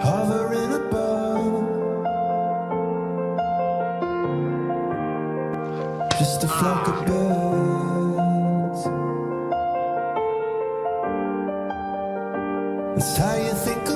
hovering above, just a flock of ah. birds. That's how you think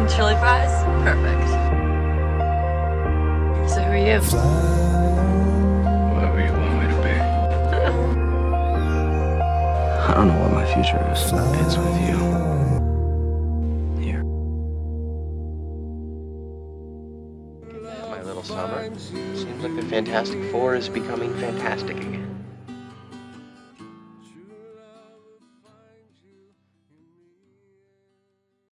and chili fries? Perfect. So who are you? Whatever you want me to be. I don't know what my future is. It's with you. Here. My little summer. Seems like the Fantastic Four is becoming fantastic again.